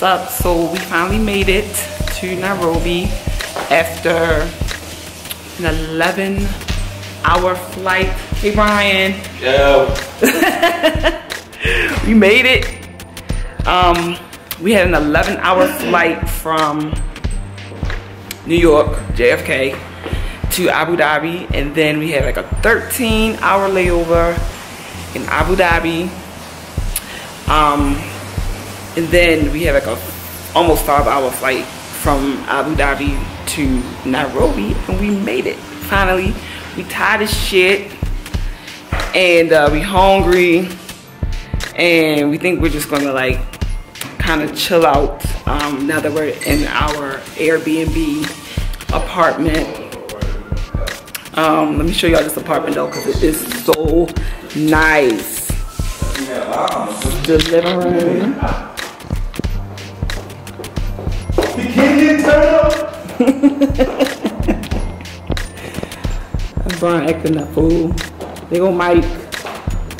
what's up? So we finally made it to Nairobi after an 11 hour flight. Hey Brian. Yeah. we made it. Um, we had an 11 hour flight from New York, JFK, to Abu Dhabi. And then we had like a 13 hour layover in Abu Dhabi. Um, and then we had like a almost five hour flight from Abu Dhabi to Nairobi and we made it. Finally we tired as shit and uh, we hungry and we think we're just gonna like kind of chill out um, now that we're in our Airbnb apartment. Um, let me show y'all this apartment though because it is so nice. The living room Brian acting a fool. They go Mike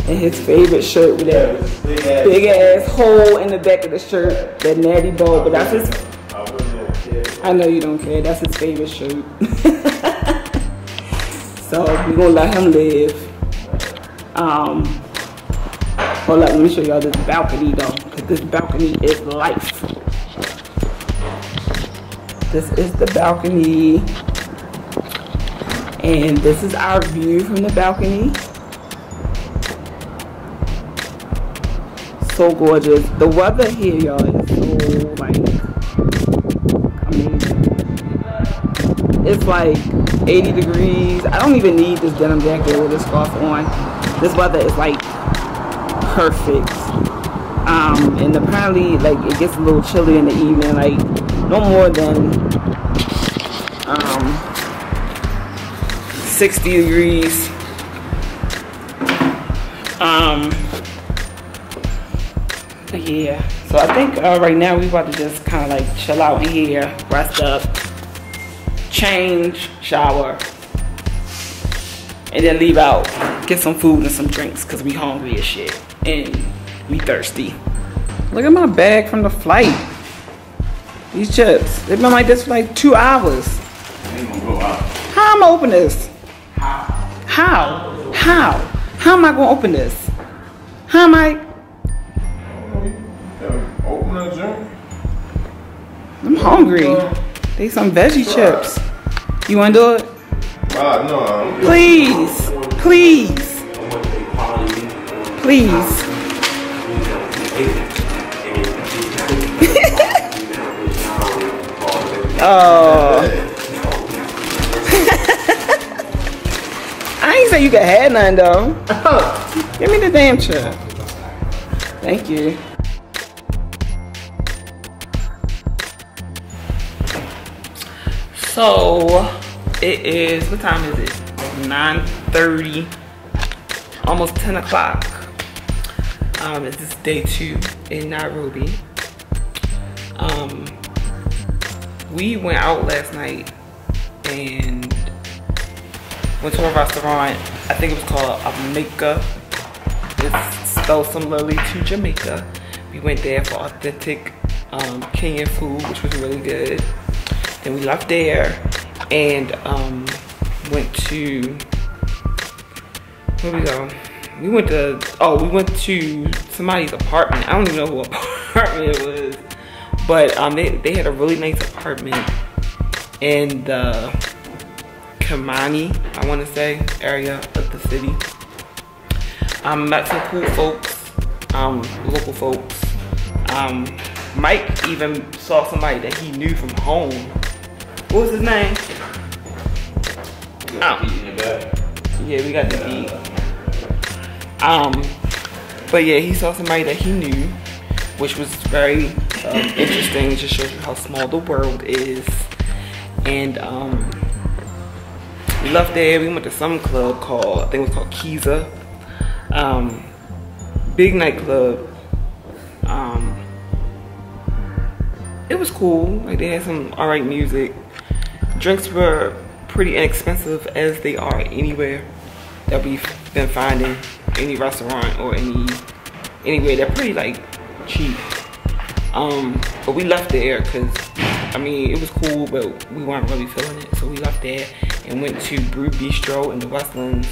in his favorite shirt with that big ass, big ass hole in the back of the shirt, that natty bow, but that's his. I know you don't care. That's his favorite shirt. so we're gonna let him live. Um, hold up, let me show y'all this balcony though, cause this balcony is life. This is the balcony. And this is our view from the balcony. So gorgeous. The weather here, y'all, is so like. It's like 80 degrees. I don't even need this denim jacket with this scarf on. This weather is like perfect. Um, and apparently, like, it gets a little chilly in the evening. Like, no more than um, 60 degrees. Um, yeah, so I think uh, right now we about to just kind of like chill out in here, rest up, change, shower, and then leave out, get some food and some drinks because we hungry as shit and we thirsty. Look at my bag from the flight. These chips. They've been like this for like two hours. How am I open this? How? How? How? How am I gonna open this? How am I? Open drink. I'm hungry. They some veggie chips. You wanna do it? No. Please. Please. Please. Oh. I ain't say you could have none though. Give me the damn chip. Thank you. So it is what time is it? 9:30, almost 10 o'clock. Um, this is day two in Nairobi. Um, we went out last night and went to a restaurant. I think it was called Jamaica. It's spelled similarly to Jamaica. We went there for authentic um, Kenyan food, which was really good. Then we left there and um, went to where we go? We went to oh, we went to somebody's apartment. I don't even know who apartment it was but um, they, they had a really nice apartment in the Kilimani, I want to say, area of the city. Um, met some cool folks, um, local folks. Um, Mike even saw somebody that he knew from home. What was his name? Oh. Yeah, we got the beat. Um, but yeah, he saw somebody that he knew, which was very um, interesting. It just shows you how small the world is. And um, we left there. We went to some club called, I think it was called Kiza. Um, big nightclub. Um, it was cool. Like they had some alright music. Drinks were pretty inexpensive as they are anywhere that we've been finding. Any restaurant or any anywhere. They're pretty like cheap Um, but we left there because I mean it was cool, but we weren't really feeling it. So we left there and went to Brew Bistro in the Westlands,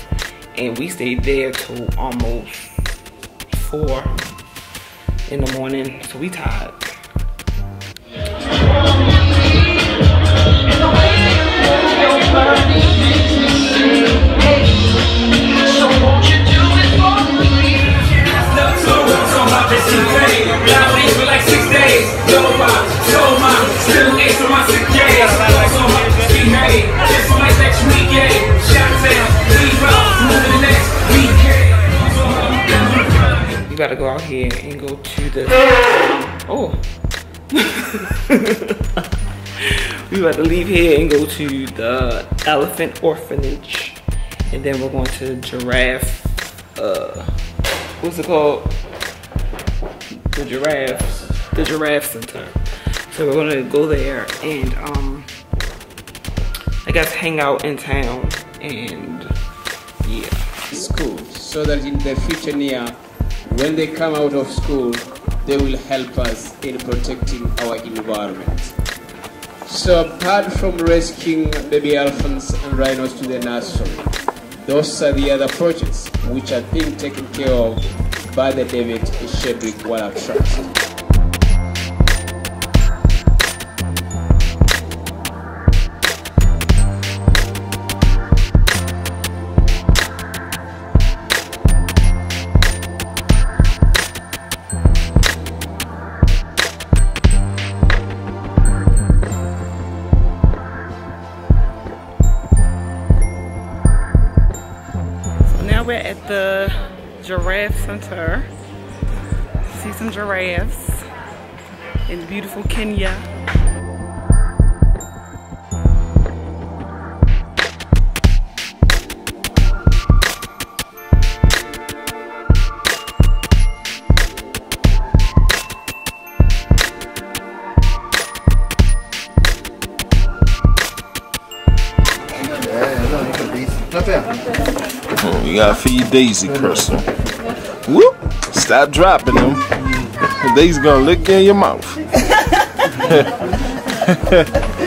and we stayed there till almost four in the morning. So we tired. And go to the oh. We about to leave here and go to the elephant orphanage. And then we're going to giraffe uh what's it called? The giraffe the giraffe center. So we're gonna go there and um i guess hang out in town and yeah. School so that in the future near when they come out of school they will help us in protecting our environment. So apart from rescuing baby elephants and rhinos to the nursery those are the other projects which are being taken care of by the david sheldrick water trust we're at the giraffe center. See some giraffes in beautiful Kenya. You Daisy, Crystal. Whoop! Stop dropping them. They's gonna lick in your mouth.